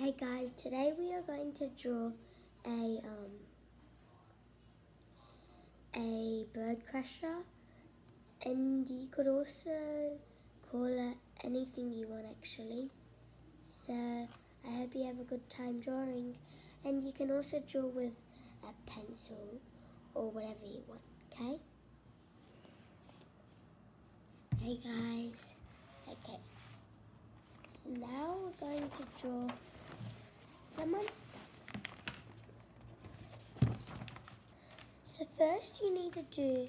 Hey guys, today we are going to draw a um, a bird crusher and you could also call it anything you want actually. So I hope you have a good time drawing and you can also draw with a pencil or whatever you want, okay? Hey guys, okay. So now we're going to draw the monster. So first you need to do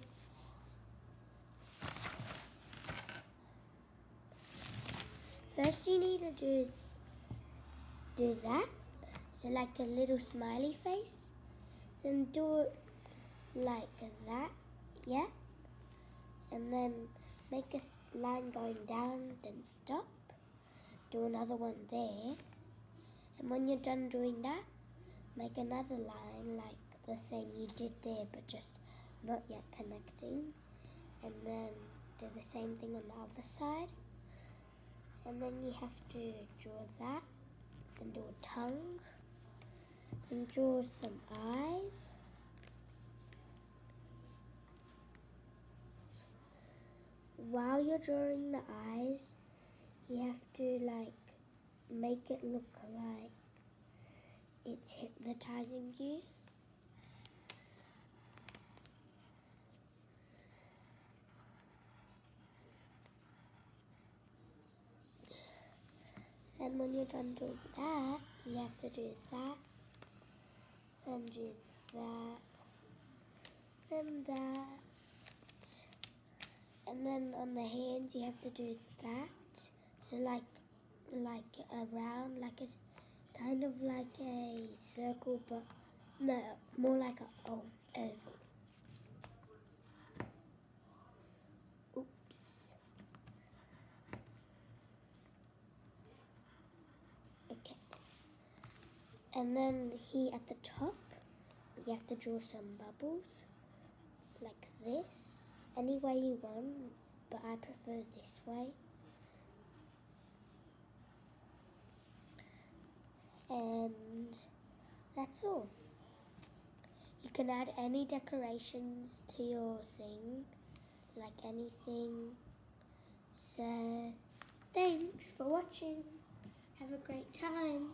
First you need to do do that. So like a little smiley face. Then do it like that. Yeah. And then make a line going down, then stop. Do another one there. And when you're done doing that, make another line like the same you did there, but just not yet connecting. And then do the same thing on the other side. And then you have to draw that, and do a tongue, and draw some eyes. While you're drawing the eyes, you have to like make it look like it's hypnotizing you. And when you're done doing that, you have to do that, then do that, then that, and then on the hands you have to do that. So like like around, like a kind of like a circle, but no, more like a oval. Oops. Okay. And then here at the top, you have to draw some bubbles, like this, any way you want, but I prefer this way. and that's all. You can add any decorations to your thing, like anything. So, thanks for watching. Have a great time.